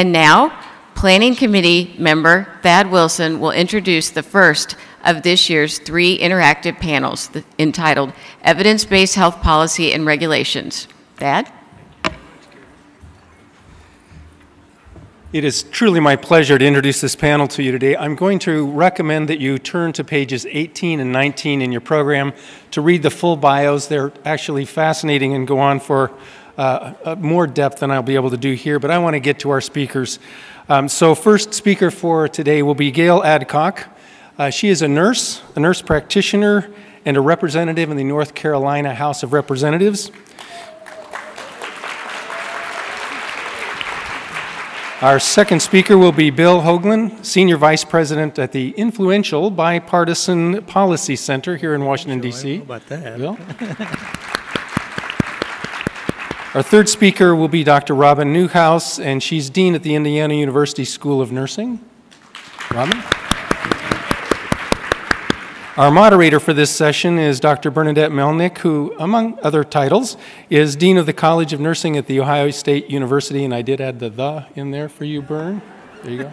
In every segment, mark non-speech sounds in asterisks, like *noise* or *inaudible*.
And now, Planning Committee member Thad Wilson will introduce the first of this year's three interactive panels entitled Evidence Based Health Policy and Regulations. Thad? It is truly my pleasure to introduce this panel to you today. I'm going to recommend that you turn to pages 18 and 19 in your program to read the full bios. They're actually fascinating and go on for uh, uh, more depth than I'll be able to do here, but I want to get to our speakers. Um, so, first speaker for today will be Gale Adcock. Uh, she is a nurse, a nurse practitioner, and a representative in the North Carolina House of Representatives. Our second speaker will be Bill Hoagland, Senior Vice President at the influential Bipartisan Policy Center here in Washington, D.C. about that? Bill? *laughs* Our third speaker will be Dr. Robin Newhouse, and she's Dean at the Indiana University School of Nursing. Robin? Our moderator for this session is Dr. Bernadette Melnyk, who, among other titles, is Dean of the College of Nursing at The Ohio State University, and I did add the the in there for you, Bern. There you go.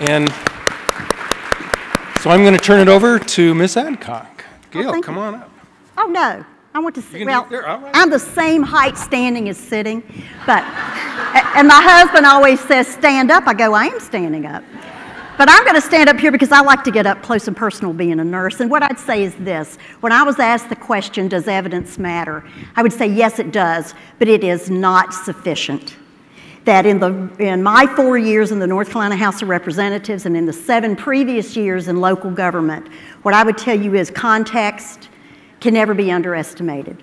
And so I'm going to turn it over to Miss Adcock. Oh, Gale, oh, come on up. Oh, no. I want to sit. Well, right. I'm the same height standing as sitting, but, and my husband always says, stand up. I go, I am standing up. But I'm going to stand up here because I like to get up close and personal being a nurse. And what I'd say is this when I was asked the question, does evidence matter? I would say, yes, it does, but it is not sufficient. That in, the, in my four years in the North Carolina House of Representatives and in the seven previous years in local government, what I would tell you is context can never be underestimated.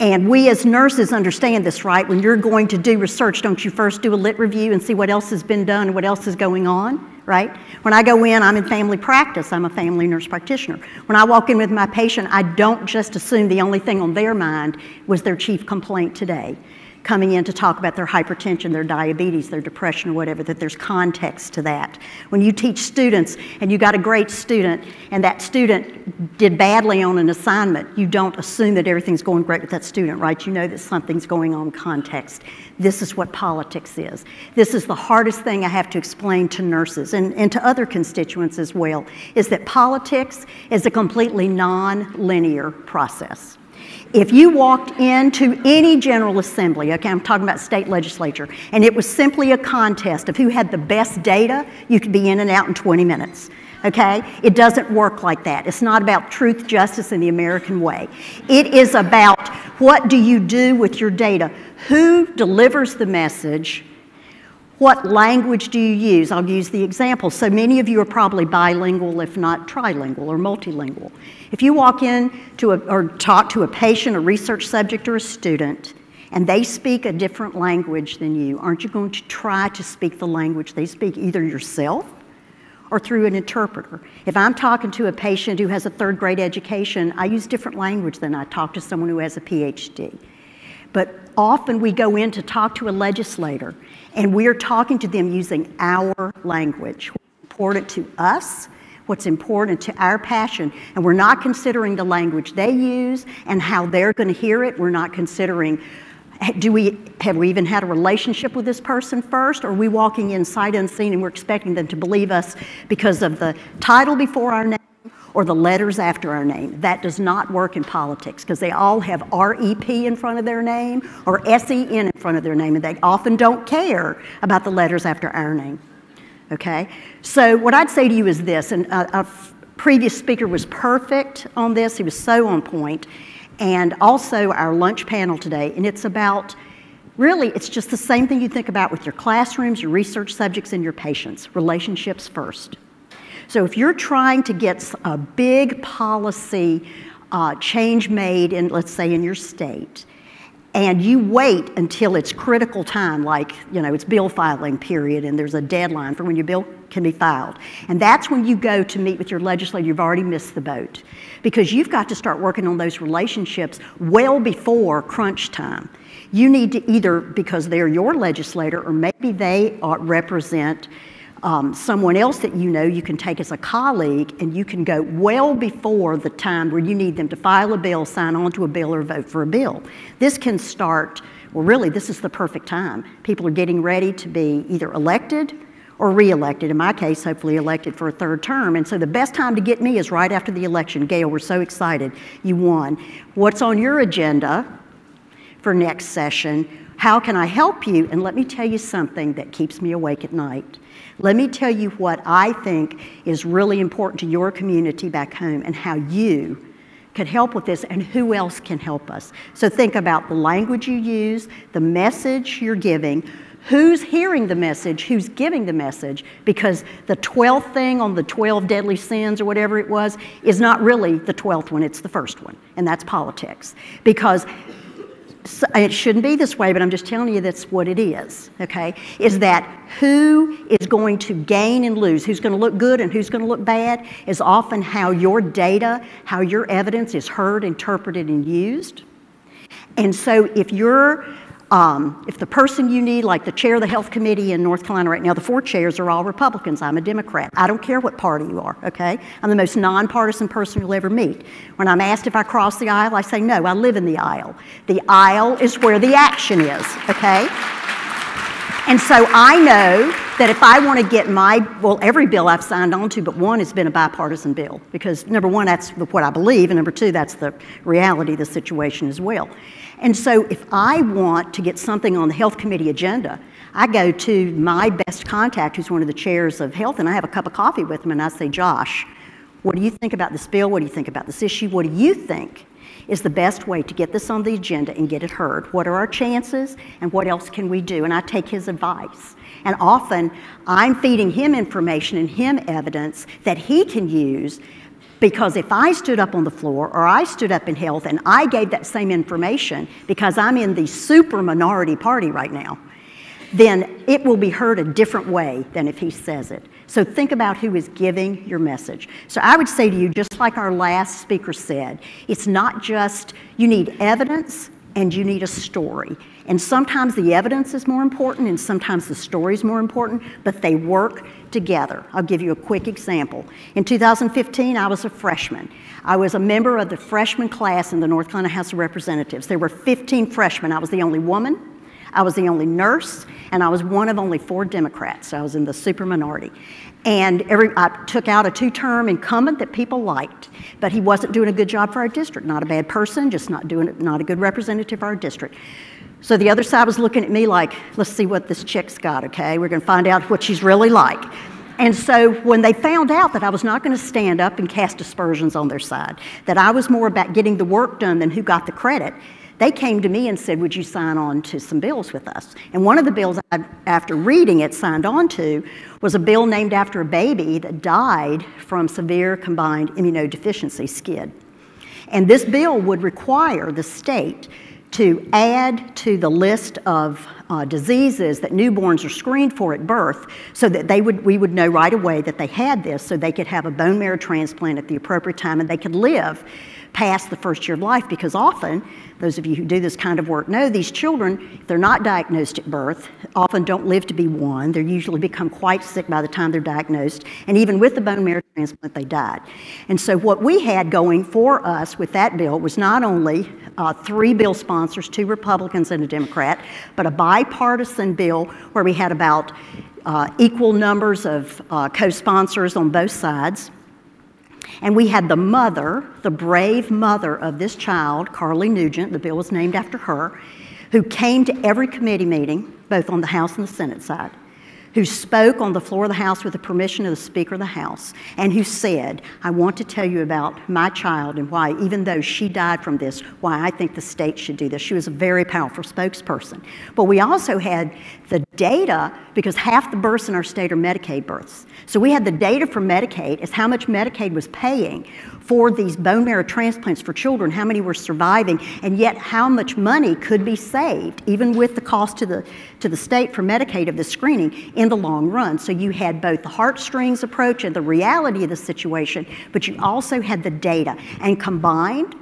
And we as nurses understand this, right? When you're going to do research, don't you first do a lit review and see what else has been done and what else is going on, right? When I go in, I'm in family practice, I'm a family nurse practitioner. When I walk in with my patient, I don't just assume the only thing on their mind was their chief complaint today coming in to talk about their hypertension, their diabetes, their depression, or whatever, that there's context to that. When you teach students and you got a great student and that student did badly on an assignment, you don't assume that everything's going great with that student, right? You know that something's going on context. This is what politics is. This is the hardest thing I have to explain to nurses and, and to other constituents as well, is that politics is a completely non-linear process. If you walked into any General Assembly, okay, I'm talking about state legislature, and it was simply a contest of who had the best data, you could be in and out in 20 minutes. Okay? It doesn't work like that. It's not about truth, justice, and the American way. It is about what do you do with your data? Who delivers the message? What language do you use? I'll use the example. So many of you are probably bilingual, if not trilingual or multilingual. If you walk in to a, or talk to a patient, a research subject, or a student, and they speak a different language than you, aren't you going to try to speak the language they speak, either yourself or through an interpreter? If I'm talking to a patient who has a third grade education, I use different language than I talk to someone who has a PhD. But often we go in to talk to a legislator and we are talking to them using our language. What's important to us what's important to our passion. And we're not considering the language they use and how they're going to hear it. We're not considering do we have we even had a relationship with this person first or are we walking in sight unseen and we're expecting them to believe us because of the title before our name or the letters after our name that does not work in politics because they all have rep in front of their name or sen in front of their name and they often don't care about the letters after our name okay? So what I'd say to you is this, and uh, a, a previous speaker was perfect on this. He was so on point. And also our lunch panel today, and it's about, really, it's just the same thing you think about with your classrooms, your research subjects, and your patients, relationships first. So if you're trying to get a big policy uh, change made in, let's say, in your state, and you wait until it's critical time, like, you know, it's bill filing period and there's a deadline for when your bill can be filed. And that's when you go to meet with your legislator, you've already missed the boat. Because you've got to start working on those relationships well before crunch time. You need to either, because they're your legislator, or maybe they represent um, someone else that you know you can take as a colleague and you can go well before the time where you need them to file a bill, sign on to a bill, or vote for a bill. This can start Well, really, this is the perfect time. People are getting ready to be either elected or reelected. In my case, hopefully elected for a third term. And so the best time to get me is right after the election. Gale, we're so excited. You won. What's on your agenda for next session? How can I help you? And let me tell you something that keeps me awake at night. Let me tell you what I think is really important to your community back home and how you could help with this and who else can help us. So think about the language you use, the message you're giving, who's hearing the message, who's giving the message, because the 12th thing on the 12 deadly sins or whatever it was is not really the 12th one, it's the first one, and that's politics. Because it shouldn't be this way, but I'm just telling you that's what it is, okay? Is that who is going to gain and lose, who's going to look good and who's going to look bad, is often how your data, how your evidence is heard, interpreted, and used. And so if you're um, if the person you need, like the chair of the health committee in North Carolina right now, the four chairs are all Republicans. I'm a Democrat. I don't care what party you are, okay? I'm the most nonpartisan person you'll ever meet. When I'm asked if I cross the aisle, I say no, I live in the aisle. The aisle is where the action is, okay? And so I know that if I want to get my, well, every bill I've signed on to, but one has been a bipartisan bill, because number one, that's what I believe, and number two, that's the reality of the situation as well. And so if I want to get something on the health committee agenda, I go to my best contact, who's one of the chairs of health, and I have a cup of coffee with him, and I say, Josh, what do you think about this bill? What do you think about this issue? What do you think is the best way to get this on the agenda and get it heard? What are our chances, and what else can we do? And I take his advice. And often I'm feeding him information and him evidence that he can use because if I stood up on the floor or I stood up in health and I gave that same information because I'm in the super minority party right now, then it will be heard a different way than if he says it. So think about who is giving your message. So I would say to you, just like our last speaker said, it's not just you need evidence and you need a story. And sometimes the evidence is more important and sometimes the story is more important, but they work together. I'll give you a quick example. In 2015, I was a freshman. I was a member of the freshman class in the North Carolina House of Representatives. There were 15 freshmen. I was the only woman, I was the only nurse, and I was one of only four Democrats. So I was in the super minority. And every, I took out a two term incumbent that people liked, but he wasn't doing a good job for our district. Not a bad person, just not, doing, not a good representative of our district. So the other side was looking at me like, let's see what this chick's got, okay? We're going to find out what she's really like. And so when they found out that I was not going to stand up and cast aspersions on their side, that I was more about getting the work done than who got the credit, they came to me and said, Would you sign on to some bills with us? And one of the bills I, after reading it, signed on to was a bill named after a baby that died from severe combined immunodeficiency, SCID. And this bill would require the state to add to the list of uh, diseases that newborns are screened for at birth so that they would, we would know right away that they had this so they could have a bone marrow transplant at the appropriate time and they could live past the first year of life because often those of you who do this kind of work know these children, if they're not diagnosed at birth, often don't live to be one. They usually become quite sick by the time they're diagnosed. And even with the bone marrow transplant, they died. And so, what we had going for us with that bill was not only uh, three bill sponsors, two Republicans and a Democrat, but a bipartisan bill where we had about uh, equal numbers of uh, co sponsors on both sides. And we had the mother, the brave mother of this child, Carly Nugent, the bill was named after her, who came to every committee meeting, both on the House and the Senate side who spoke on the floor of the House with the permission of the Speaker of the House, and who said, I want to tell you about my child and why, even though she died from this, why I think the state should do this. She was a very powerful spokesperson. But we also had the data, because half the births in our state are Medicaid births. So we had the data from Medicaid as how much Medicaid was paying for these bone marrow transplants for children, how many were surviving, and yet how much money could be saved, even with the cost to the, to the state for Medicaid of the screening in the long run. So you had both the heartstrings approach and the reality of the situation, but you also had the data. And combined,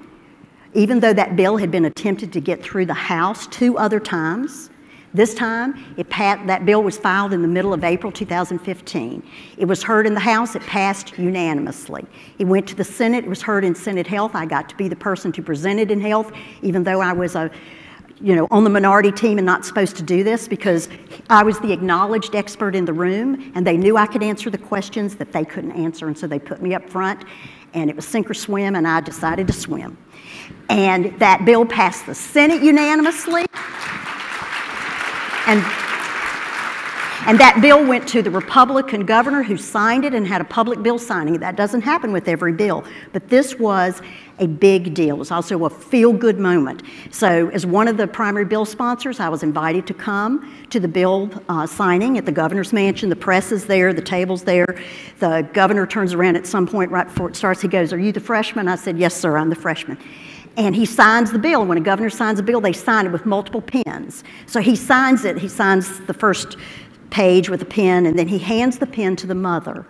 even though that bill had been attempted to get through the House two other times, this time, passed, that bill was filed in the middle of April 2015. It was heard in the House, it passed unanimously. It went to the Senate, it was heard in Senate Health. I got to be the person to present it in Health, even though I was a you know, on the minority team and not supposed to do this because I was the acknowledged expert in the room and they knew I could answer the questions that they couldn't answer. And so they put me up front and it was sink or swim and I decided to swim. And that bill passed the Senate unanimously. And and that bill went to the Republican governor who signed it and had a public bill signing. That doesn't happen with every bill. But this was a big deal. It was also a feel good moment. So, as one of the primary bill sponsors, I was invited to come to the bill uh, signing at the governor's mansion. The press is there, the table's there. The governor turns around at some point right before it starts. He goes, Are you the freshman? I said, Yes, sir, I'm the freshman and he signs the bill. When a governor signs a bill, they sign it with multiple pens. So he signs it, he signs the first page with a pen, and then he hands the pen to the mother.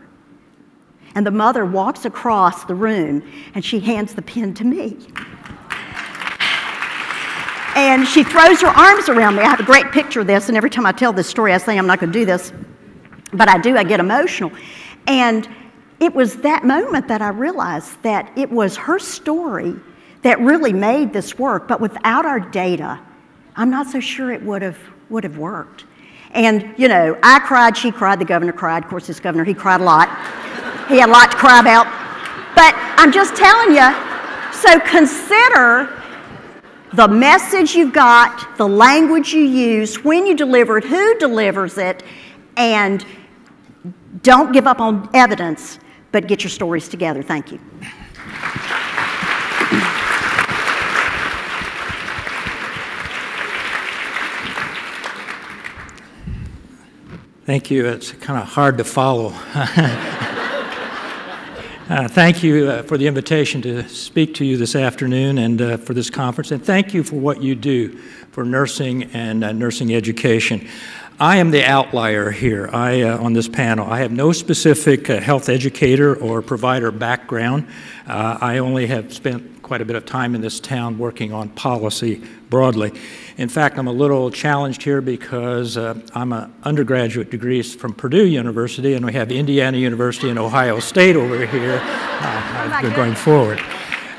And the mother walks across the room and she hands the pen to me. And she throws her arms around me. I have a great picture of this, and every time I tell this story, I say I'm not going to do this, but I do, I get emotional. And it was that moment that I realized that it was her story that really made this work, but without our data, I'm not so sure it would have, would have worked. And, you know, I cried, she cried, the governor cried. Of course, this governor, he cried a lot. He had a lot to cry about. But I'm just telling you, so consider the message you've got, the language you use, when you deliver it, who delivers it, and don't give up on evidence, but get your stories together. Thank you. Thank you. It's kind of hard to follow. *laughs* Uh, thank you uh, for the invitation to speak to you this afternoon and uh, for this conference, and thank you for what you do for nursing and uh, nursing education. I am the outlier here I, uh, on this panel. I have no specific uh, health educator or provider background. I only have spent quite a bit of time in this town working on policy broadly. In fact, I'm a little challenged here because uh, I'm an undergraduate degree from Purdue University, and we have Indiana University and Ohio State over here *laughs* uh, going forward.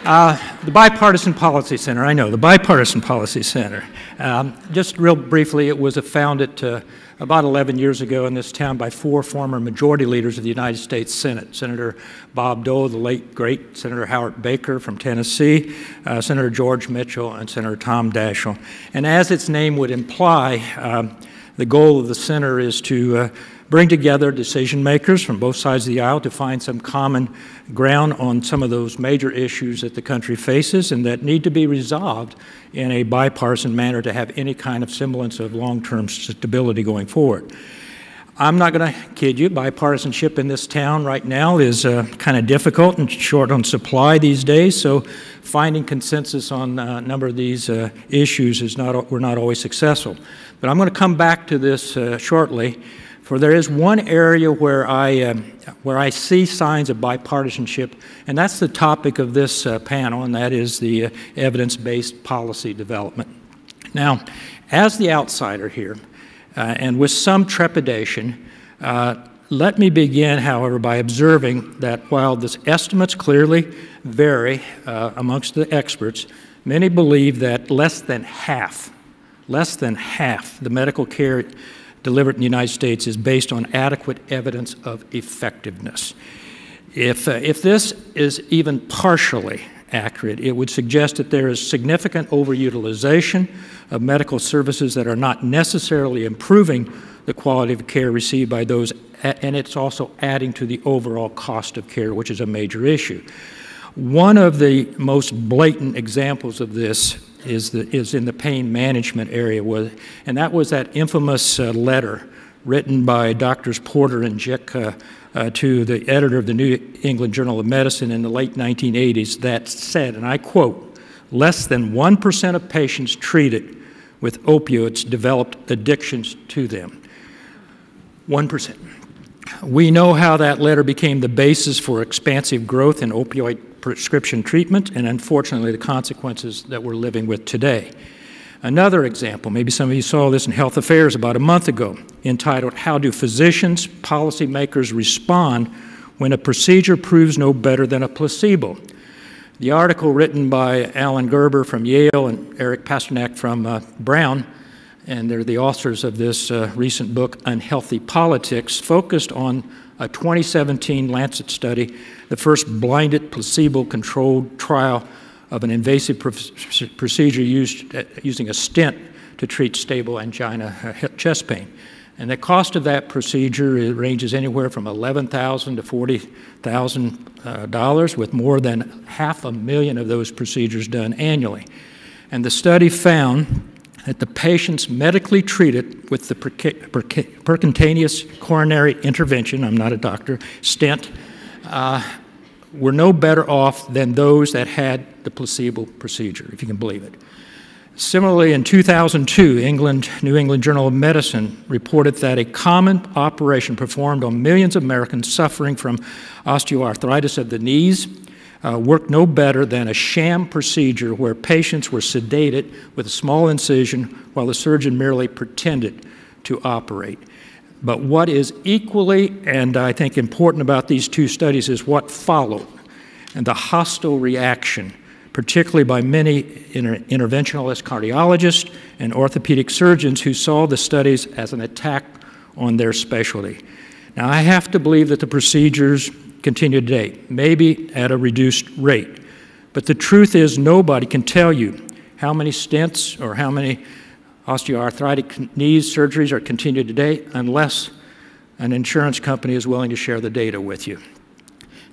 Uh, the Bipartisan Policy Center, I know, the Bipartisan Policy Center. Um, just real briefly, it was founded uh, about 11 years ago in this town by four former majority leaders of the United States Senate Senator Bob Dole, the late great Senator Howard Baker from Tennessee, uh, Senator George Mitchell, and Senator Tom Daschle. And as its name would imply, um, the goal of the center is to uh, bring together decision makers from both sides of the aisle to find some common ground on some of those major issues that the country faces and that need to be resolved in a bipartisan manner to have any kind of semblance of long term stability going forward. I'm not going to kid you, bipartisanship in this town right now is uh, kind of difficult and short on supply these days, so finding consensus on uh, a number of these uh, issues is not, we're not always successful. But I'm going to come back to this uh, shortly. For there is one area where I, uh, where I see signs of bipartisanship, and that's the topic of this uh, panel, and that is the uh, evidence based policy development. Now, as the outsider here, uh, and with some trepidation, uh, let me begin, however, by observing that while the estimates clearly vary amongst the experts, many believe that less than half, less than half the medical care delivered in the United States is based on adequate evidence of effectiveness. If, uh, if this is even partially accurate, it would suggest that there is significant overutilization of medical services that are not necessarily improving the quality of care received by those, and it's also adding to the overall cost of care, which is a major issue. One of the most blatant examples of this is, the, is in the pain management area, and that was that infamous uh, letter written by Doctors Porter and Jick uh, uh, to the editor of the New England Journal of Medicine in the late 1980s that said, and I quote, less than 1% of patients treated with opioids developed addictions to them. 1%. We know how that letter became the basis for expansive growth in opioid prescription treatment and unfortunately the consequences that we're living with today. Another example, maybe some of you saw this in Health Affairs about a month ago, entitled How Do Physicians, Policymakers Respond When a Procedure Proves No Better Than a Placebo? The article written by Alan Gerber from Yale and Eric Patashnik from uh, Brown, and they're the authors of this uh, recent book, Unhealthy Politics, focused on a 2017 Lancet study, the first blinded placebo-controlled trial of an invasive pr- procedure used, uh, using a stent to treat stable angina uh, chest pain. And the cost of that procedure ranges anywhere from $11,000 to 40,000, uh, with more than half a million of those procedures done annually. And the study found that the patients medically treated with the percutaneous coronary intervention, I'm not a doctor, stent, uh, were no better off than those that had the placebo procedure, if you can believe it. Similarly, in 2002, England, New England Journal of Medicine reported that a common operation performed on millions of Americans suffering from osteoarthritis of the knees uh, worked no better than a sham procedure where patients were sedated with a small incision while the surgeon merely pretended to operate. But what is equally and I think important about these two studies is what followed and the hostile reaction particularly by many inter interventionalist cardiologists and orthopedic surgeons who saw the studies as an attack on their specialty. Now, I have to believe that the procedures continue today, maybe at a reduced rate. But the truth is, nobody can tell you how many stents or how many osteoarthritic knees surgeries are continued today unless an insurance company is willing to share the data with you.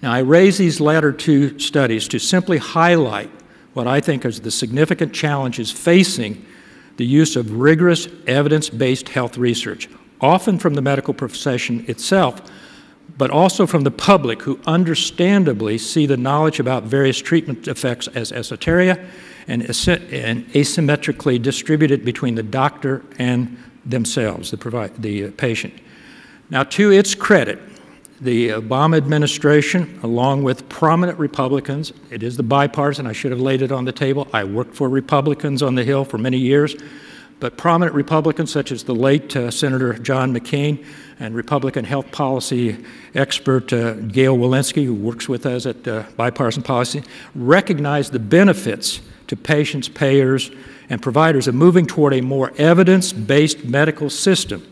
Now, I raise these latter two studies to simply highlight what I think is the significant challenges facing the use of rigorous evidence-based health research, often from the medical profession itself, but also from the public who understandably see the knowledge about various treatment effects as esoteria and, and asymmetrically distributed between the doctor and themselves, the, the uh, patient. Now, to its credit, the Obama administration, along with prominent Republicans, it is the bipartisan, I should have laid it on the table. I worked for Republicans on the Hill for many years, but prominent Republicans such as the late uh, Senator John McCain and Republican health policy expert uh, Gail Wilensky, who works with us at uh, Bipartisan Policy, recognize the benefits to patients, payers, and providers of moving toward a more evidence based medical system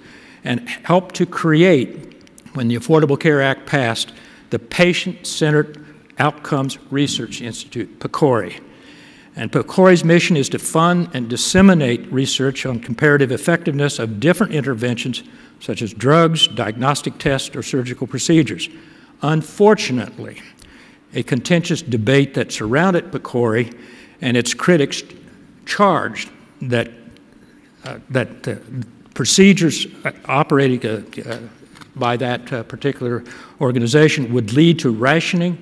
and helped to create when the Affordable Care Act passed, the Patient Centered Outcomes Research Institute, PCORI. And PCORI's mission is to fund and disseminate research on comparative effectiveness of different interventions, such as drugs, diagnostic tests, or surgical procedures. Unfortunately, a contentious debate that surrounded PCORI and its critics charged that, uh, that uh, procedures operating uh, uh by that uh, particular organization would lead to rationing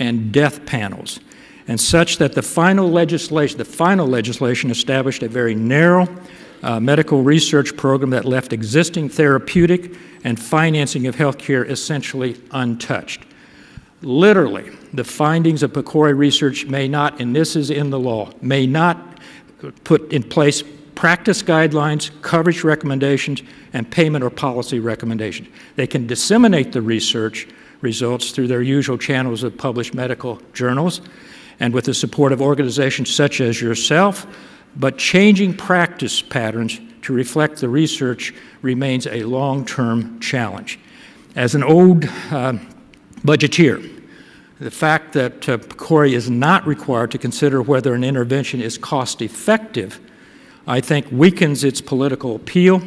and death panels, and such that the final legislation, the final legislation established a very narrow uh, medical research program that left existing therapeutic and financing of healthcare essentially untouched. Literally, the findings of PCORI research may not, and this is in the law, may not put in place practice guidelines, coverage recommendations, and payment or policy recommendations. They can disseminate the research results through their usual channels of published medical journals and with the support of organizations such as yourself, but changing practice patterns to reflect the research remains a long-term challenge. As an old uh, budgeteer, the fact that uh, PCORI is not required to consider whether an intervention is cost effective I think weakens its political appeal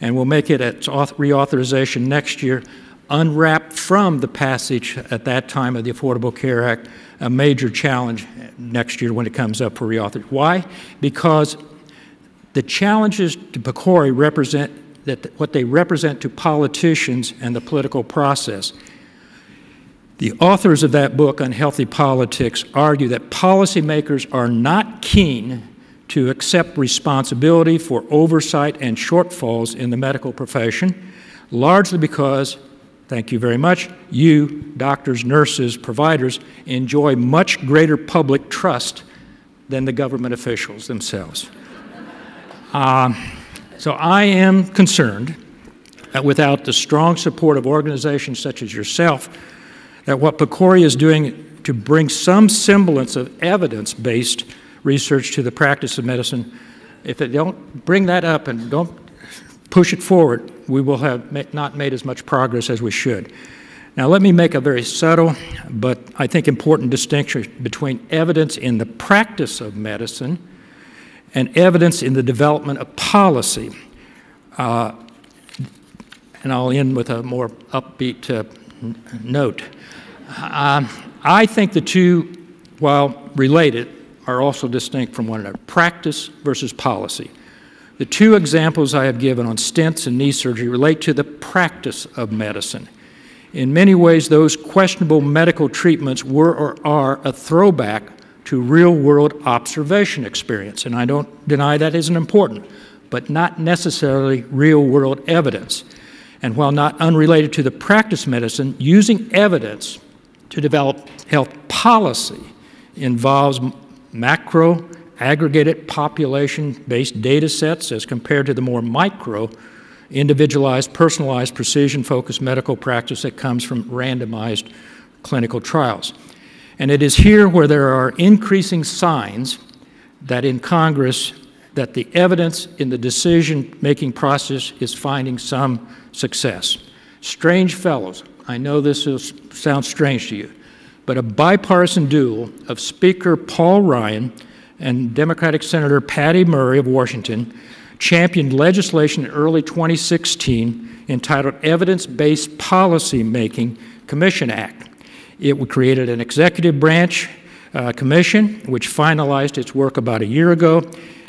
and will make it its reauthorization next year unwrapped from the passage at that time of the Affordable Care Act a major challenge next year when it comes up for reauthorization. Why? Because the challenges to PCORI represent that what they represent to politicians and the political process. The authors of that book, Unhealthy Politics, argue that policymakers are not keen to accept responsibility for oversight and shortfalls in the medical profession, largely because, thank you very much, you, doctors, nurses, providers, enjoy much greater public trust than the government officials themselves. Uh, so I am concerned that without the strong support of organizations such as yourself, that what PCORI is doing to bring some semblance of evidence based research to the practice of medicine. If they don't bring that up and don't push it forward, we will have not made as much progress as we should. Now, let me make a very subtle but I think important distinction between evidence in the practice of medicine and evidence in the development of policy. Uh, and I'll end with a more upbeat uh, note. Um, I think the two, while related, are also distinct from one another practice versus policy. The two examples I have given on stents and knee surgery relate to the practice of medicine. In many ways, those questionable medical treatments were or are a throwback to real world observation experience, and I don't deny that isn't important, but not necessarily real world evidence. And while not unrelated to the practice medicine, using evidence to develop health policy involves macro, aggregated population based data sets as compared to the more micro, individualized, personalized, precision focused medical practice that comes from randomized clinical trials. And it is here where there are increasing signs that in Congress that the evidence in the decision making process is finding some success. Strange fellows, I know this is, sounds strange to you, but a bipartisan duel of Speaker Paul Ryan and Democratic Senator Patty Murray of Washington championed legislation in early 2016 entitled Evidence Based Policy Making Commission Act. It created an executive branch uh, commission, which finalized its work about a year ago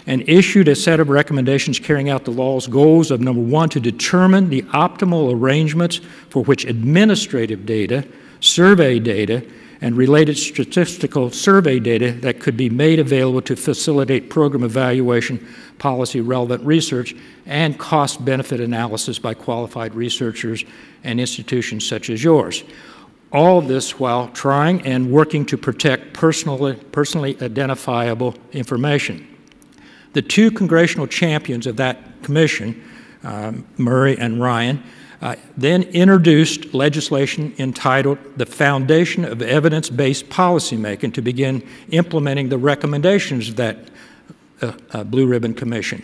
and issued a set of recommendations carrying out the law's goals of number one, to determine the optimal arrangements for which administrative data, survey data, and related statistical survey data that could be made available to facilitate program evaluation, policy relevant research, and cost benefit analysis by qualified researchers and institutions such as yours. All this while trying and working to protect personally, personally identifiable information. The two congressional champions of that commission, um, Murray and Ryan, uh, then introduced legislation entitled the Foundation of Evidence Based Policymaking to begin implementing the recommendations of that uh, uh, Blue Ribbon Commission.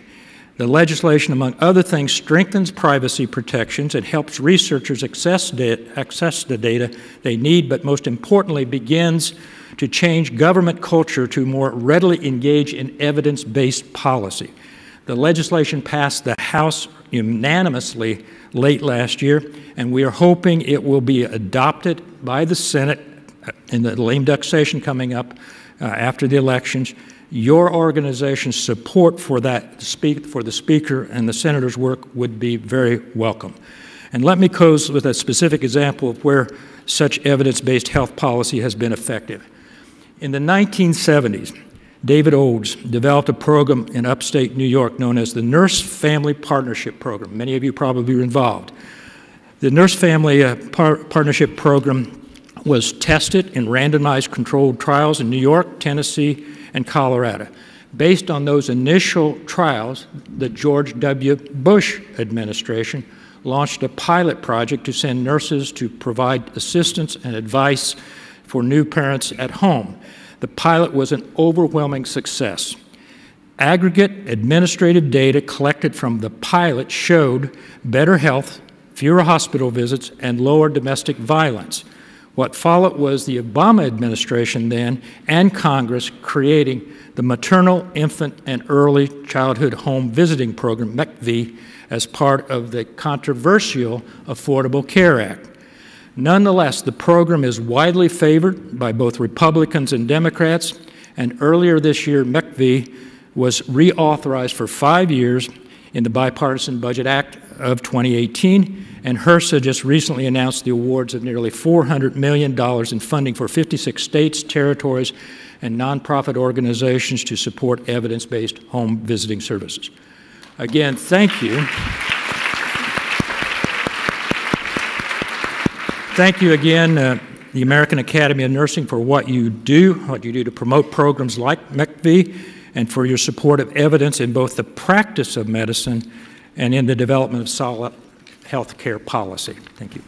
The legislation, among other things, strengthens privacy protections and helps researchers access, access the data they need, but most importantly, begins to change government culture to more readily engage in evidence based policy. The legislation passed the House unanimously late last year, and we are hoping it will be adopted by the Senate in the lame duck session coming up uh, after the elections. Your organization's support for that speak, for the Speaker and the Senator's work would be very welcome. And let me close with a specific example of where such evidence based health policy has been effective. In the 1970s, David Olds developed a program in upstate New York known as the Nurse Family Partnership Program. Many of you probably were involved. The Nurse Family uh, Par Partnership Program was tested in randomized controlled trials in New York, Tennessee, and Colorado. Based on those initial trials, the George W. Bush administration launched a pilot project to send nurses to provide assistance and advice for new parents at home. The pilot was an overwhelming success. Aggregate administrative data collected from the pilot showed better health, fewer hospital visits, and lower domestic violence. What followed was the Obama administration then and Congress creating the Maternal, Infant, and Early Childhood Home Visiting Program, MCV, as part of the controversial Affordable Care Act. Nonetheless, the program is widely favored by both Republicans and Democrats, and earlier this year, MCV was reauthorized for five years in the Bipartisan Budget Act of 2018, and HRSA just recently announced the awards of nearly $400 million in funding for 56 states, territories, and nonprofit organizations to support evidence based home visiting services. Again, thank you. Thank you again, uh, the American Academy of Nursing, for what you do, what you do to promote programs like MECV, and for your support of evidence in both the practice of medicine and in the development of solid health care policy. Thank you.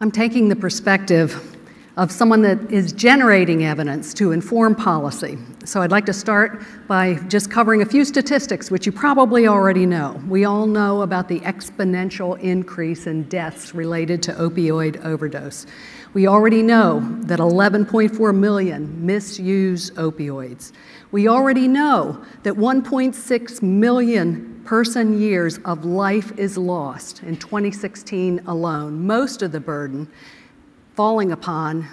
I'm taking the perspective of someone that is generating evidence to inform policy. So I'd like to start by just covering a few statistics, which you probably already know. We all know about the exponential increase in deaths related to opioid overdose. We already know that 11.4 million misuse opioids. We already know that 1.6 million person years of life is lost in 2016 alone, most of the burden falling upon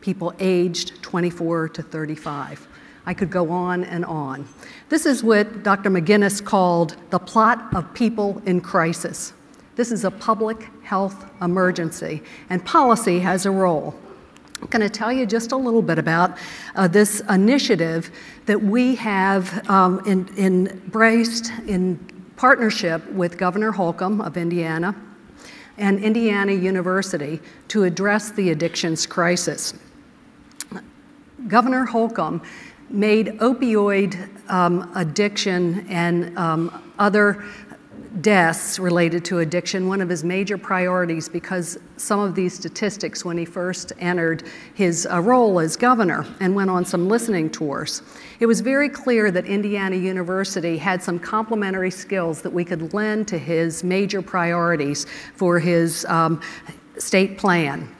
people aged 24 to 35. I could go on and on. This is what Dr. McGinnis called the plot of people in crisis. This is a public health emergency, and policy has a role. I'm going to tell you just a little bit about uh, this initiative that we have um, in, in embraced in partnership with Governor Holcomb of Indiana and Indiana University to address the addictions crisis. Governor Holcomb made opioid um, addiction and um, other deaths related to addiction one of his major priorities because some of these statistics when he first entered his uh, role as governor and went on some listening tours. It was very clear that Indiana University had some complementary skills that we could lend to his major priorities for his um, state plan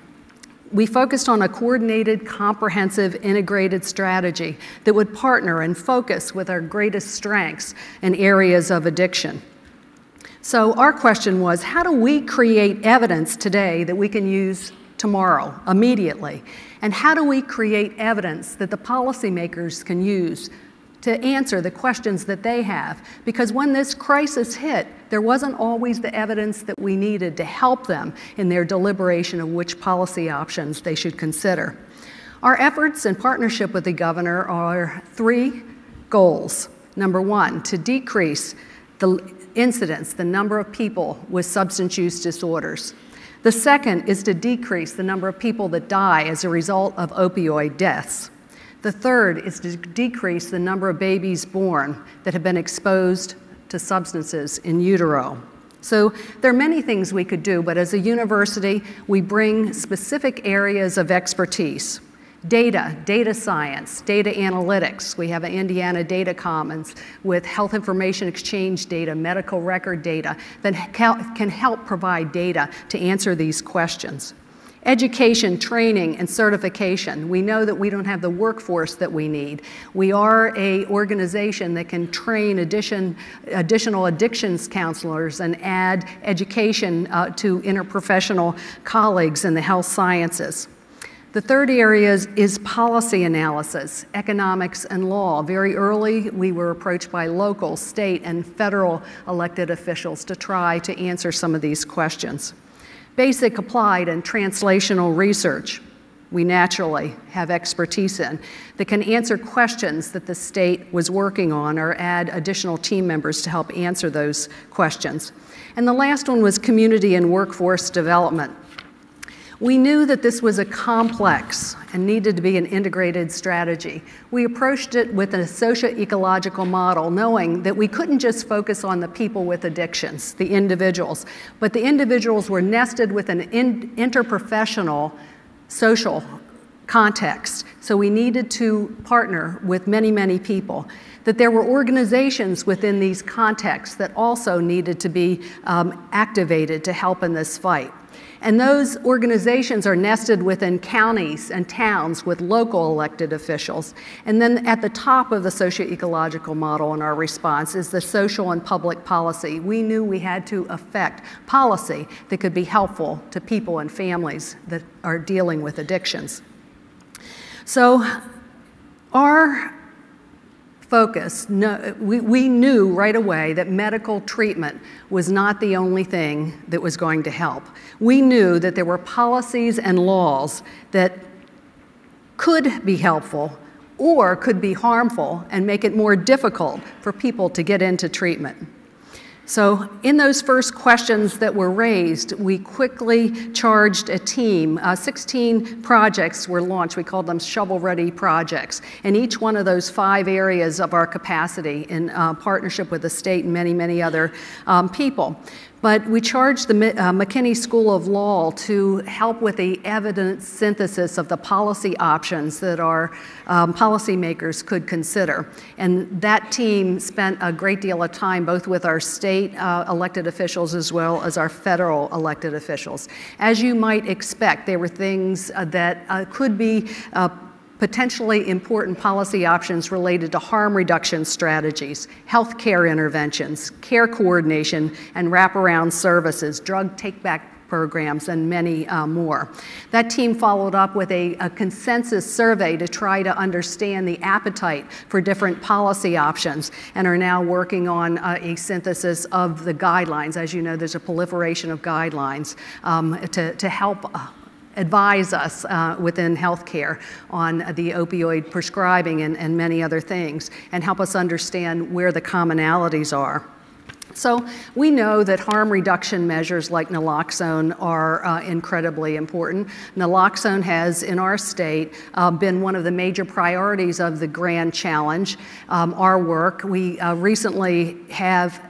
we focused on a coordinated, comprehensive, integrated strategy that would partner and focus with our greatest strengths in areas of addiction. So, our question was how do we create evidence today that we can use tomorrow, immediately? And how do we create evidence that the policymakers can use to answer the questions that they have? Because when this crisis hit, there wasn't always the evidence that we needed to help them in their deliberation of which policy options they should consider. Our efforts in partnership with the governor are three goals. Number one, to decrease the incidence, the number of people with substance use disorders. The second is to decrease the number of people that die as a result of opioid deaths. The third is to decrease the number of babies born that have been exposed to substances in utero. So there are many things we could do, but as a university, we bring specific areas of expertise. Data, data science, data analytics. We have an Indiana Data Commons with health information exchange data, medical record data that can help provide data to answer these questions. Education, training, and certification. We know that we don't have the workforce that we need. We are a organization that can train addition, additional addictions counselors and add education uh, to interprofessional colleagues in the health sciences. The third area is, is, policy analysis, economics, and law. Very early, we were approached by local, state, and federal elected officials to try to answer some of these questions. Basic applied and translational research, we naturally have expertise in, that can answer questions that the state was working on or add additional team members to help answer those questions. And the last one was community and workforce development. We knew that this was a complex and needed to be an integrated strategy. We approached it with a socio-ecological model, knowing that we couldn't just focus on the people with addictions, the individuals, but the individuals were nested with an in interprofessional social context. So we needed to partner with many, many people. That there were organizations within these contexts that also needed to be um, activated to help in this fight. And those organizations are nested within counties and towns with local elected officials. And then at the top of the socio-ecological model in our response is the social and public policy. We knew we had to affect policy that could be helpful to people and families that are dealing with addictions. So our focus, no, we, we knew right away that medical treatment was not the only thing that was going to help. We knew that there were policies and laws that could be helpful or could be harmful and make it more difficult for people to get into treatment. So, in those first questions that were raised, we quickly charged a team. Uh, 16 projects were launched. We called them shovel ready projects. And each one of those five areas of our capacity in uh, partnership with the state and many, many other um, people. But we charged the uh, McKinney School of Law to help with the evidence synthesis of the policy options that our um, policymakers could consider. And that team spent a great deal of time both with our state uh, elected officials as well as our federal elected officials. As you might expect, there were things uh, that uh, could be uh, potentially important policy options related to harm reduction strategies, health care interventions, care coordination and wraparound services, drug take-back programs, and many uh, more. That team followed up with a, a, consensus survey to try to understand the appetite for different policy options and are now working on uh, a synthesis of the guidelines. As you know, there's a proliferation of guidelines um, to, to help uh, advise us uh, within healthcare on the opioid prescribing and, and many other things and help us understand where the commonalities are. So we know that harm reduction measures like naloxone are uh, incredibly important. Naloxone has, in our state, uh, been one of the major priorities of the Grand Challenge, um, our work. We uh, recently have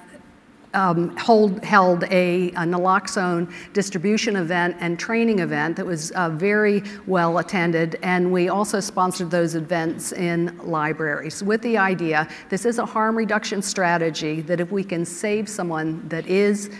um, hold, held a, a, naloxone distribution event and training event that was uh, very well attended, and we also sponsored those events in libraries with the idea this is a harm reduction strategy that if we can save someone that is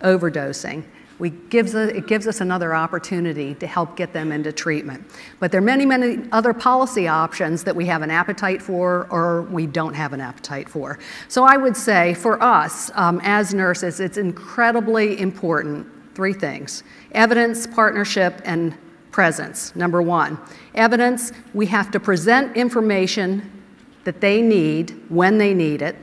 overdosing, we gives a, it gives us another opportunity to help get them into treatment. But there are many, many other policy options that we have an appetite for or we don't have an appetite for. So I would say for us um, as nurses, it's incredibly important three things evidence, partnership, and presence. Number one, evidence, we have to present information that they need when they need it.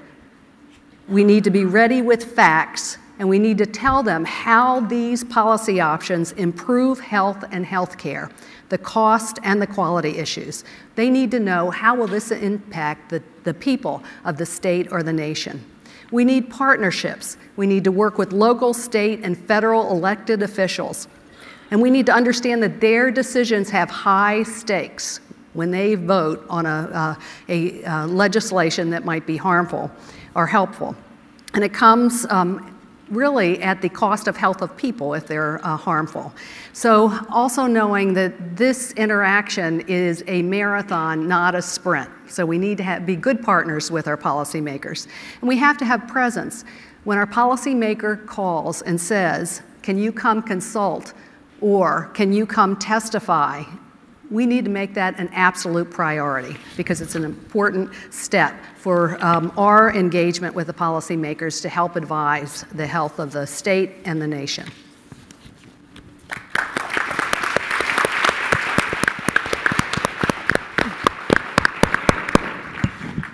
We need to be ready with facts and we need to tell them how these policy options improve health and health care, the cost and the quality issues. They need to know how will this impact the, the people of the state or the nation. We need partnerships. We need to work with local, state, and federal elected officials. And we need to understand that their decisions have high stakes when they vote on a, uh, a uh, legislation that might be harmful or helpful. And it comes um, really at the cost of health of people if they're uh, harmful. So also knowing that this interaction is a marathon, not a sprint. So we need to have, be good partners with our policymakers. And we have to have presence. When our policymaker calls and says, can you come consult or can you come testify we need to make that an absolute priority because it's an important step for um, our engagement with the policymakers to help advise the health of the state and the nation.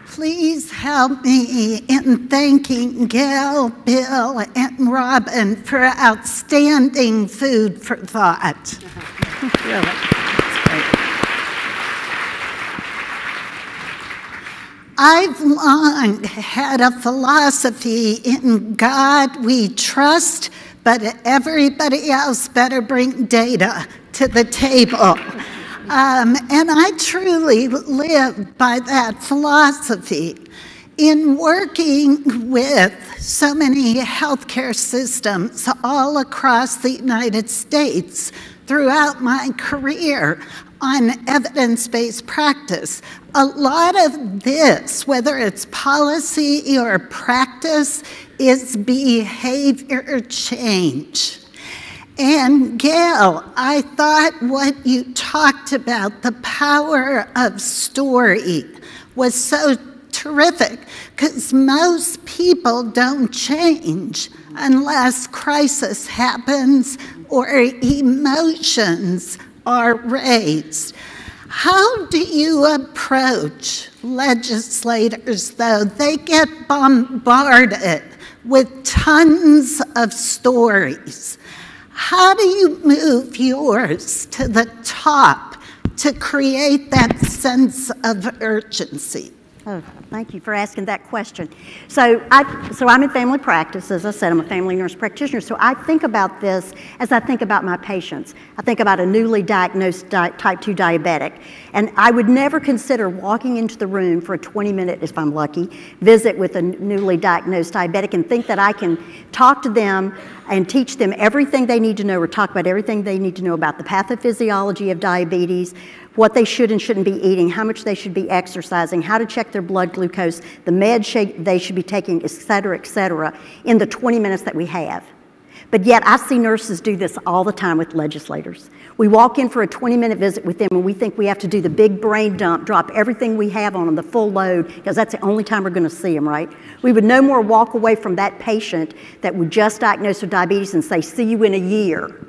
Please help me in thanking Gale, Bill, and Robin for outstanding food for thought. I've long had a philosophy in God we trust, but everybody else better bring data to the table. Um, and I truly live by that philosophy. In working with so many healthcare systems all across the United States throughout my career, on evidence based practice. A lot of this, whether it's policy or practice, is behavior change. And Gale, I thought what you talked about, the power of story, was so terrific because most people don't change unless crisis happens or emotions are raised. How do you approach legislators, though? They get bombarded with tons of stories. How do you move yours to the top to create that sense of urgency? Oh, thank you for asking that question. So, I, so I'm in family practice. As I said, I'm a family nurse practitioner. So I think about this as I think about my patients. I think about a newly diagnosed di- type 2 diabetic. And I would never consider walking into the room for a 20 minute, if I'm lucky, visit with a newly diagnosed diabetic and think that I can talk to them and teach them everything they need to know or talk about everything they need to know about the pathophysiology of diabetes, what they should and shouldn't be eating, how much they should be exercising, how to check their blood glucose, the meds they should be taking, et cetera, et cetera, in the 20 minutes that we have. But yet, I see nurses do this all the time with legislators. We walk in for a 20 minute visit with them and we think we have to do the big brain dump, drop everything we have on them, the full load, because that's the only time we're going to see them, right? We would no more walk away from that patient that we just diagnosed with diabetes and say, see you in a year.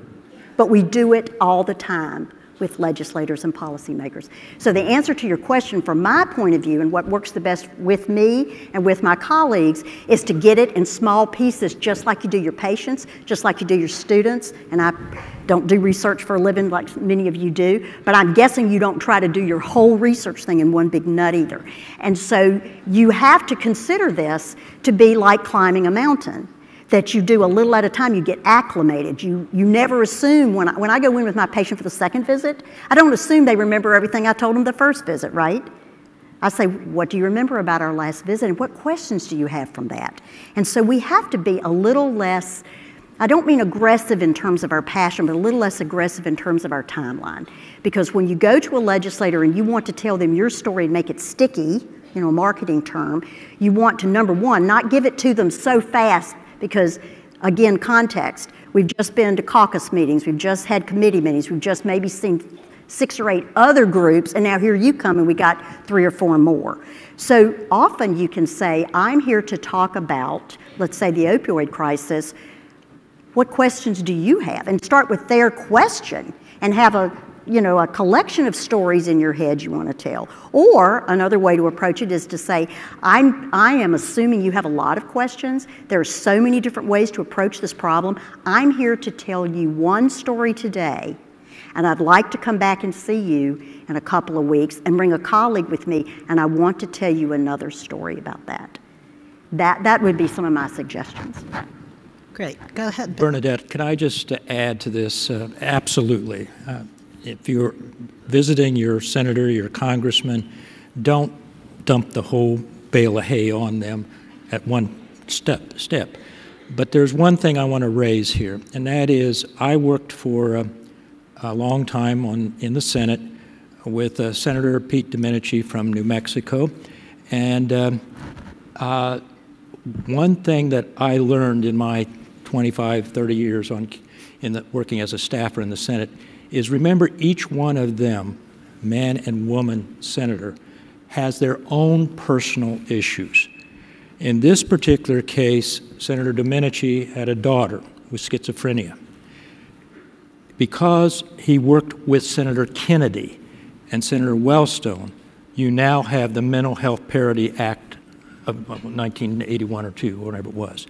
But we do it all the time with legislators and policymakers. So, the answer to your question, from my point of view, and what works the best with me and with my colleagues, is to get it in small pieces, just like you do your patients, just like you do your students. And I don't do research for a living like many of you do, but I'm guessing you don't try to do your whole research thing in one big nut either. And so, you have to consider this to be like climbing a mountain that you do a little at a time, you get acclimated. You, you never assume, when I, when I go in with my patient for the second visit, I don't assume they remember everything I told them the first visit, right? I say, What do you remember about our last visit? And what questions do you have from that? And so we have to be a little less, I don't mean aggressive in terms of our passion, but a little less aggressive in terms of our timeline. Because when you go to a legislator and you want to tell them your story and make it sticky, you know, a marketing term, you want to, number one, not give it to them so fast because, again, context. We've just been to caucus meetings, we've just had committee meetings, we've just maybe seen six or eight other groups, and now here you come and we got three or four more. So often you can say, I'm here to talk about, let's say, the opioid crisis. What questions do you have? And start with their question and have a you know, a collection of stories in your head you want to tell. Or another way to approach it is to say, I'm, I am assuming you have a lot of questions. There are so many different ways to approach this problem. I'm here to tell you one story today, and I'd like to come back and see you in a couple of weeks and bring a colleague with me, and I want to tell you another story about that. That, that would be some of my suggestions. Great. Go ahead. Bernadette, can I just add to this? Uh, absolutely. Uh, if you're visiting your senator, your congressman, don't dump the whole bale of hay on them at one step. step. But there's one thing I want to raise here, and that is I worked for a, a long time on, in the Senate with uh, Senator Pete Domenici from New Mexico. And uh, uh, one thing that I learned in my 25, 30 years on, in the, working as a staffer in the Senate is remember each one of them, man and woman senator, has their own personal issues. In this particular case, Senator Domenici had a daughter with schizophrenia. Because he worked with Senator Kennedy and Senator Wellstone, you now have the Mental Health Parity Act of 1981 or 2, whatever it was.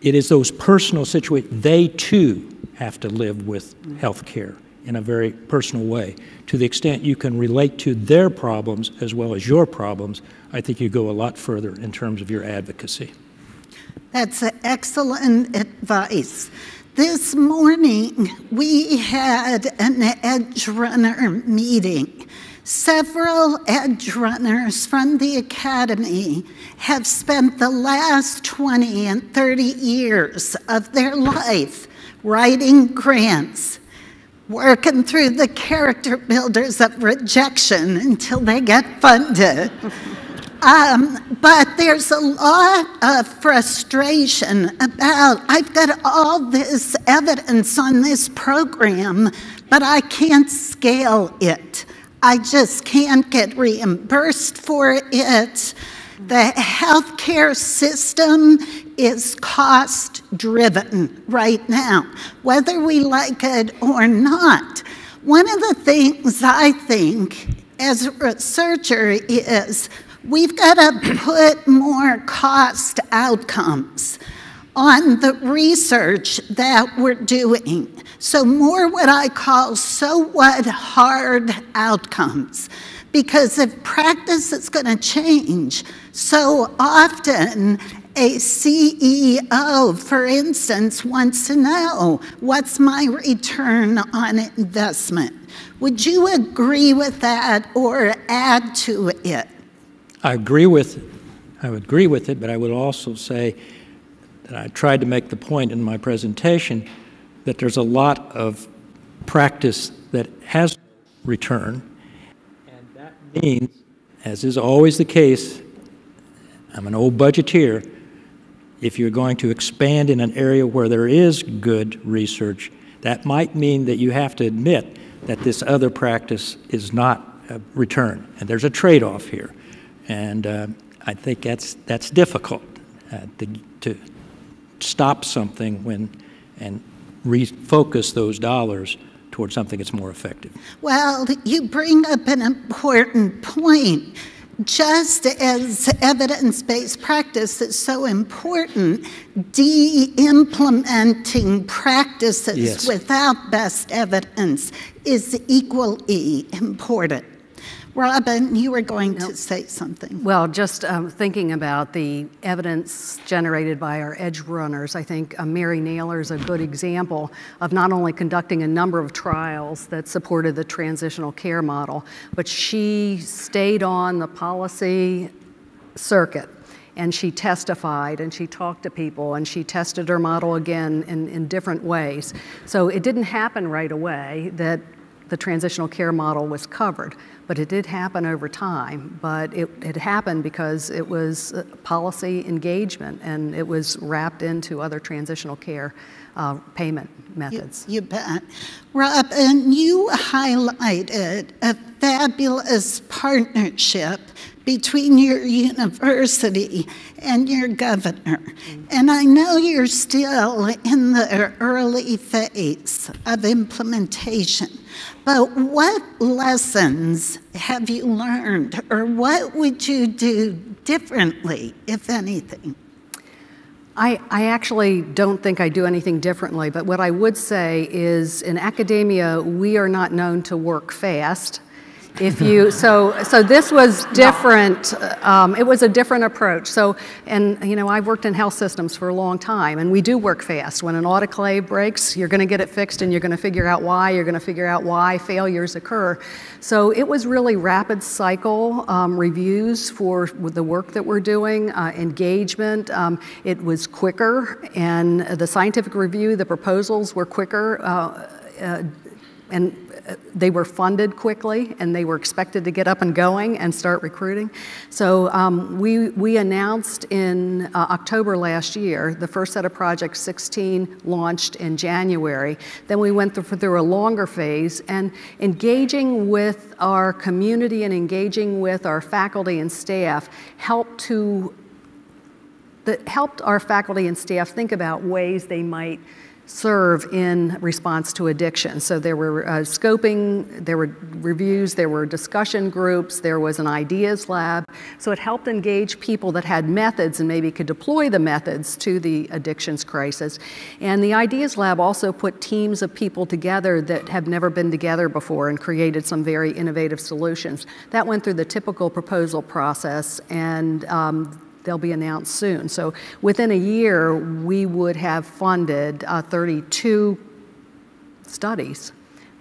It is those personal situations, they too have to live with health care in a very personal way. To the extent you can relate to their problems as well as your problems, I think you go a lot further in terms of your advocacy. That's excellent advice. This morning, we had an Edge Runner meeting. Several Edge Runners from the Academy have spent the last 20 and 30 years of their life writing grants, working through the character builders of rejection until they get funded. *laughs* Um, but there's a lot of frustration about I've got all this evidence on this program, but I can't scale it. I just can't get reimbursed for it. The healthcare system is cost driven right now, whether we like it or not. One of the things I think as a researcher is we've got to put more cost outcomes on the research that we're doing. So, more what I call so what hard outcomes Because if practice is going to change so often, a CEO, for instance, wants to know what's my return on investment. Would you agree with that or add to it? I agree with it. I would agree with it, but I would also say that I tried to make the point in my presentation that there's a lot of practice that has return, means, as is always the case, I'm an old budgeteer, if you're going to expand in an area where there is good research, that might mean that you have to admit that this other practice is not a return. And there's a trade off here. And uh, I think that's, that's difficult uh, to, to stop something when and refocus those dollars towards something that's more effective. Well, you bring up an important point just as evidence based practice is so important, de implementing practices yes. without best evidence is equally important. Robin, you were going to say something. Well, just um, thinking about the evidence generated by our edge runners, I think uh, Mary Naylor is a good example of not only conducting a number of trials that supported the transitional care model, but she stayed on the policy circuit and she testified and she talked to people and she tested her model again in, in different ways. So it didn't happen right away that the transitional care model was covered. But it did happen over time, but it, it happened because it was policy engagement and it was wrapped into other transitional care uh, payment methods. You, you bet. Rob, and you highlighted a fabulous partnership between your university and your governor. Mm-hmm. And I know you're still in the early phase of implementation. But what lessons have you learned, or what would you do differently, if anything? I, I, actually don't think I do anything differently, but what I would say is in academia, we are not known to work fast if you so so this was different um, it was a different approach. So and you know i've worked in health systems for a long time and we do work fast. When an autoclave breaks you're going to get it fixed and you're going to figure out why you're going to figure out why failures occur. So it was really rapid cycle um, reviews for the work that we're doing uh, engagement um, it was quicker and the scientific review the proposals were quicker uh, uh, and they were funded quickly and they were expected to get up and going and start recruiting. So um, we, we announced in uh, October last year, the first set of projects 16 launched in January. Then we went through, through a longer phase and engaging with our community and engaging with our faculty and staff helped to that helped our faculty and staff think about ways they might serve in response to addiction. So there were uh, scoping, there were reviews, there were discussion groups, there was an ideas lab. So it helped engage people that had methods and maybe could deploy the methods to the addictions crisis. And the ideas lab also put teams of people together that have never been together before and created some very innovative solutions. That went through the typical proposal process and um, they'll be announced soon. So within a year, we would have funded uh, 32 studies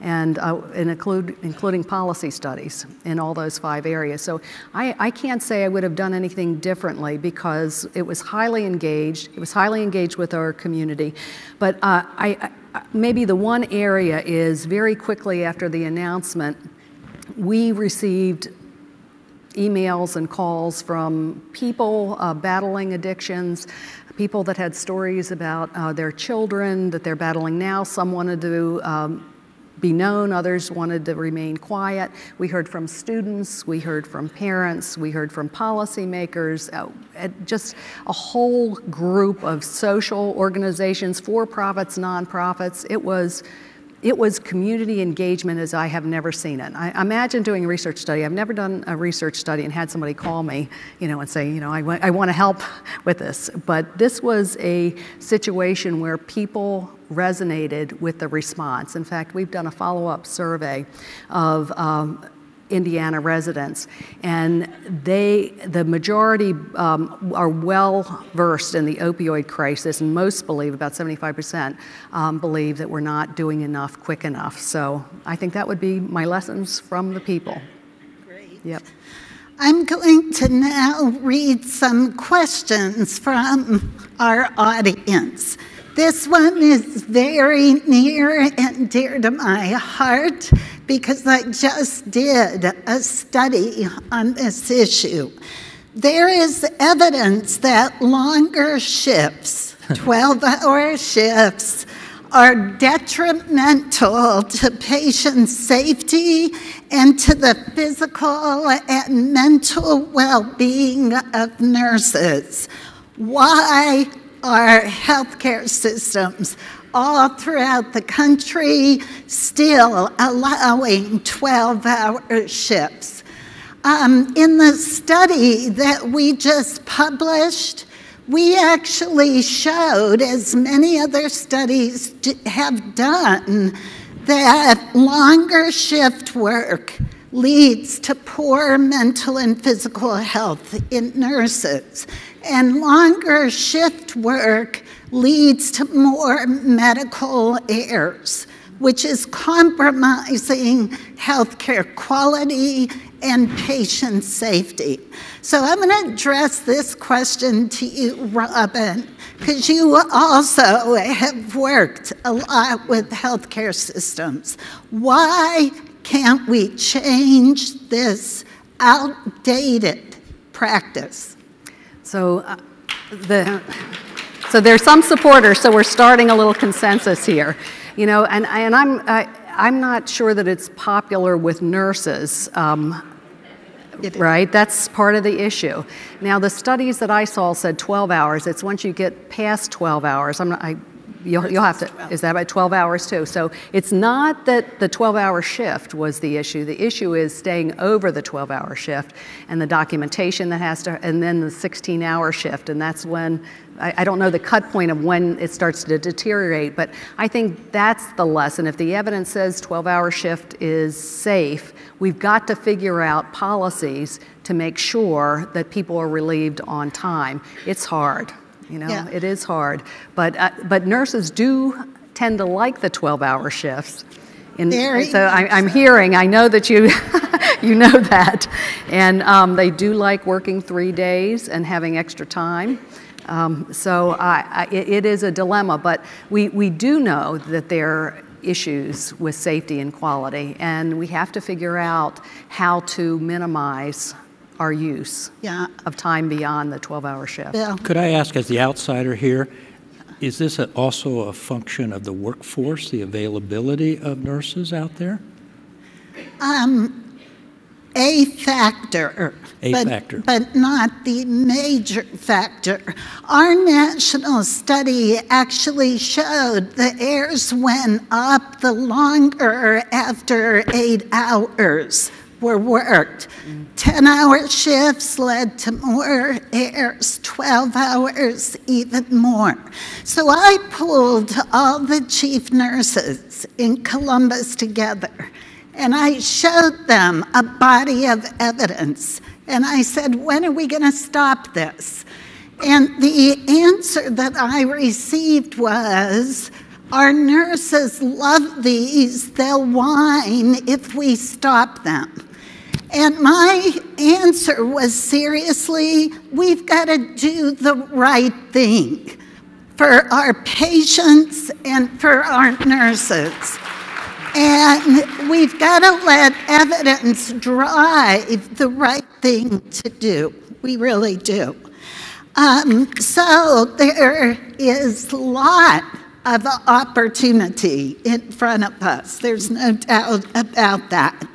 and, uh, and include, including policy studies in all those five areas. So I, I can't say I would have done anything differently because it was highly engaged. It was highly engaged with our community. But uh, I, I, maybe the one area is very quickly after the announcement, we received emails and calls from people uh, battling addictions, people that had stories about uh, their children that they're battling now. Some wanted to um, be known, others wanted to remain quiet. We heard from students, we heard from parents, we heard from policymakers, uh, just a whole group of social organizations, for profits, nonprofits. It was it was community engagement as I have never seen it. I imagine doing a research study. I've never done a research study and had somebody call me, you know, and say, you know, I, I want to help *laughs* with this. But this was a situation where people resonated with the response. In fact, we've done a follow-up survey of um, Indiana residents, and they, the majority um, are well versed in the opioid crisis, and most believe, about 75%, um, believe that we're not doing enough quick enough. So I think that would be my lessons from the people. Great. Yep. I'm going to now read some questions from our audience. This one is very near and dear to my heart because I just did a study on this issue. There is evidence that longer shifts, *laughs* 12 hour shifts, are detrimental to patient safety and to the physical and mental well being of nurses. Why our healthcare systems all throughout the country still allowing 12 hour shifts. Um, in the study that we just published, we actually showed, as many other studies have done, that longer shift work leads to poor mental and physical health in nurses. And longer shift work leads to more medical errors, which is compromising healthcare quality and patient safety. So I'm going to address this question to you, Robin, because you also have worked a lot with healthcare systems. Why can't we change this outdated practice? So, uh, the, so there's some supporters, so we're starting a little consensus here. You know, and, and I'm, I, I'm not sure that it's popular with nurses. Um, right? That's part of the issue. Now, the studies that I saw said 12 hours. It's once you get past 12 hours. I'm not, I You'll, you'll have to, is that about 12 hours too? So it's not that the 12 hour shift was the issue. The issue is staying over the 12 hour shift and the documentation that has to, and then the 16 hour shift. And that's when, I, I don't know the cut point of when it starts to deteriorate, but I think that's the lesson. If the evidence says 12 hour shift is safe, we've got to figure out policies to make sure that people are relieved on time. It's hard. You know, yeah. it is hard. But, uh, but nurses do tend to like the 12 hour shifts. In, so I, am hearing, I know that you, *laughs* you know that. And um, they do like working three days and having extra time. Um, so I, I, it, it is a dilemma, but we, we do know that there are issues with safety and quality, and we have to figure out how to minimize our use yeah. of time beyond the 12 hour shift. Bill. Could I ask, as the outsider here, is this a, also a function of the workforce, the availability of nurses out there? Um, a factor. A but, factor. But not the major factor. Our national study actually showed the errors went up the longer after eight hours were worked. 10 hour shifts led to more errors, 12 hours, even more. So I pulled all the chief nurses in Columbus together and I showed them a body of evidence. And I said, When are we going to stop this? And the answer that I received was, Our nurses love these, they'll whine if we stop them. And my answer was seriously, we've got to do the right thing for our patients and for our nurses. And we've got to let evidence drive the right thing to do. We really do. Um, so there is a lot of opportunity in front of us. There's no doubt about that.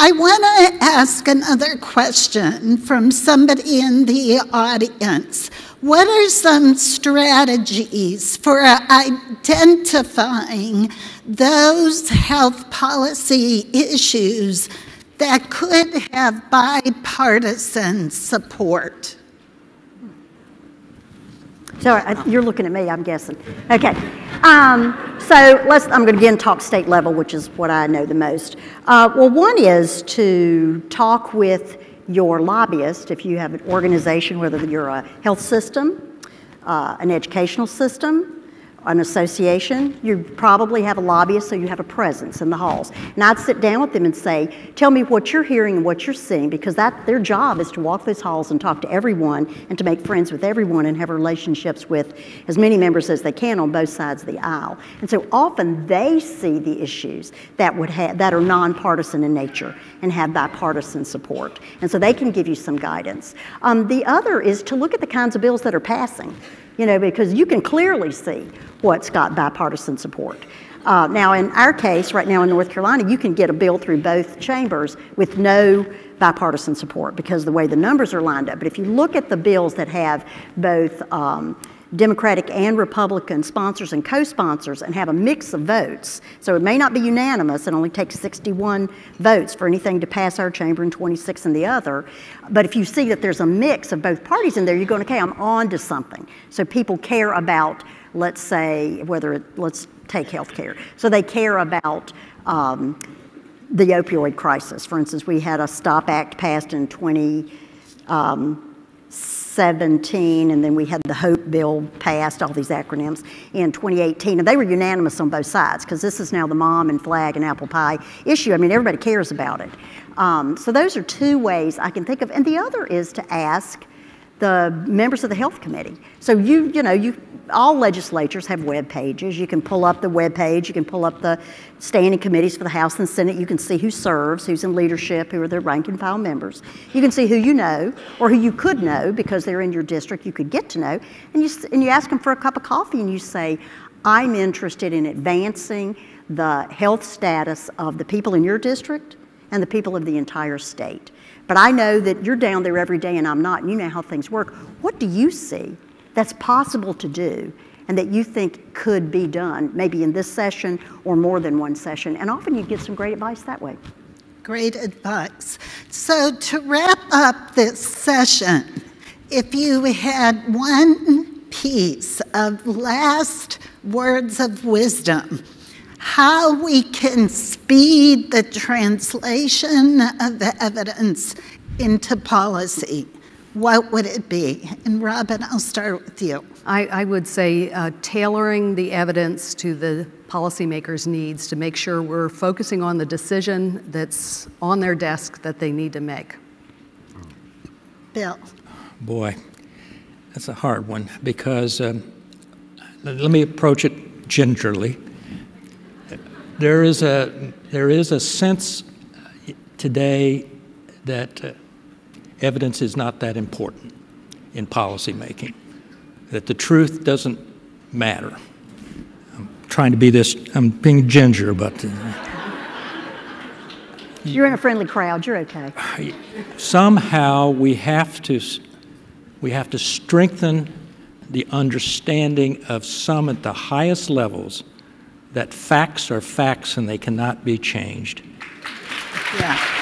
I want to ask another question from somebody in the audience. What are some strategies for identifying those health policy issues that could have bipartisan support? Sorry, you're looking at me, I'm guessing. Okay. Um, so let's, I'm going to again talk state level, which is what I know the most. Uh, well, one is to talk with your lobbyist if you have an organization, whether you're a health system, uh, an educational system, an association, you probably have a lobbyist, so you have a presence in the halls. And I'd sit down with them and say, tell me what you're hearing and what you're seeing, because that their job is to walk those halls and talk to everyone and to make friends with everyone and have relationships with as many members as they can on both sides of the aisle. And so often they see the issues that would that are nonpartisan in nature and have bipartisan support. And so they can give you some guidance. Um, the other is to look at the kinds of bills that are passing you know, because you can clearly see what's got bipartisan support. Uh, now, in our case, right now in North Carolina, you can get a bill through both chambers with no bipartisan support because the way the numbers are lined up. But if you look at the bills that have both um, Democratic and Republican sponsors and co-sponsors and have a mix of votes. So it may not be unanimous, it only takes 61 votes for anything to pass our chamber and 26 in the other. But if you see that there's a mix of both parties in there, you're going, okay, I'm on to something. So people care about, let's say, whether it, let's take health care. So they care about um, the opioid crisis. For instance, we had a STOP Act passed in 20, um, 17, and then we had the HOPE bill passed, all these acronyms, in 2018. And they were unanimous on both sides because this is now the mom and flag and apple pie issue. I mean, everybody cares about it. Um, so those are two ways I can think of. And the other is to ask the members of the health committee. So you, you know, you all legislatures have web pages. You can pull up the web page, you can pull up the standing committees for the House and Senate. You can see who serves, who's in leadership, who are the rank and file members. You can see who you know or who you could know because they're in your district, you could get to know. And you, and you ask them for a cup of coffee and you say, I'm interested in advancing the health status of the people in your district and the people of the entire state. But I know that you're down there every day and I'm not, and you know how things work. What do you see that's possible to do and that you think could be done, maybe in this session or more than one session? And often you get some great advice that way. Great advice. So, to wrap up this session, if you had one piece of last words of wisdom, how we can speed the translation of the evidence into policy what would it be? And Robin, I'll start with you. I, I would say uh, tailoring the evidence to the policymakers' needs to make sure we're focusing on the decision that's on their desk that they need to make. Bill. Boy, that's a hard one because um, let me approach it gingerly. There is a, there is a sense today that uh, evidence is not that important in policymaking, that the truth doesn't matter. I'm trying to be this, I'm being ginger, but. Uh, you're in a friendly crowd, you're okay. Somehow we have to, we have to strengthen the understanding of some at the highest levels that facts are facts and they cannot be changed. Yeah.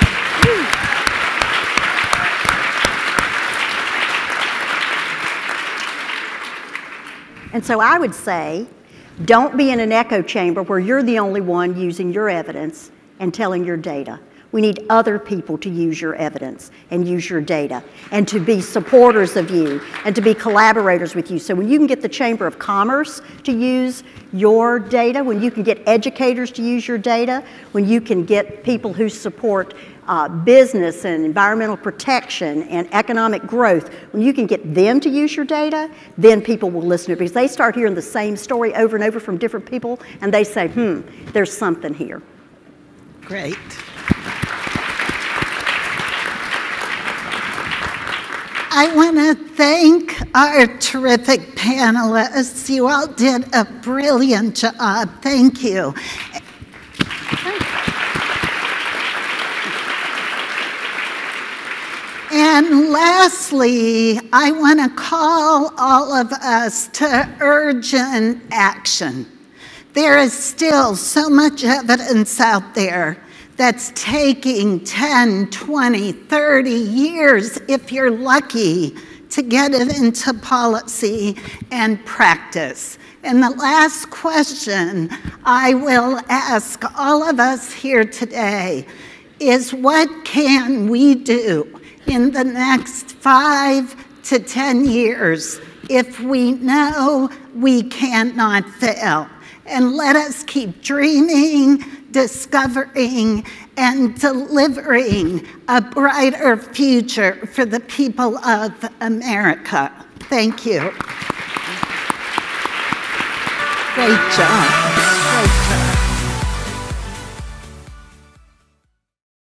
And so I would say, don't be in an echo chamber where you're the only one using your evidence and telling your data. We need other people to use your evidence and use your data and to be supporters of you and to be collaborators with you. So when you can get the Chamber of Commerce to use your data, when you can get educators to use your data, when you can get people who support uh, business and environmental protection and economic growth, when you can get them to use your data, then people will listen to it because they start hearing the same story over and over from different people and they say, hmm, there's something here. Great. I want to thank our terrific panelists. You all did a brilliant job. Thank you. And lastly, I want to call all of us to urgent action. There is still so much evidence out there that's taking 10, 20, 30 years, if you're lucky, to get it into policy and practice. And the last question I will ask all of us here today is what can we do in the next five to 10 years if we know we cannot fail? And let us keep dreaming, discovering, and delivering a brighter future for the people of America. Thank you. Great job.